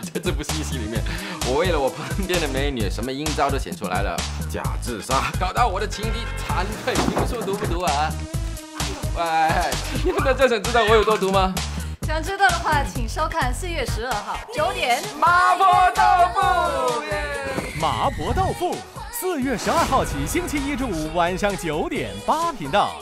在这部戏戏里面，我为了我旁边的美女，什么阴招都显出来了，假自杀，搞到我的情敌残废。你们说毒不毒啊？喂，你们真想知道我有多毒吗？想知道的话，请收看四月十二号九点《麻婆豆腐》。麻婆豆腐，四月十二号起，星期一至五晚上九点八频道。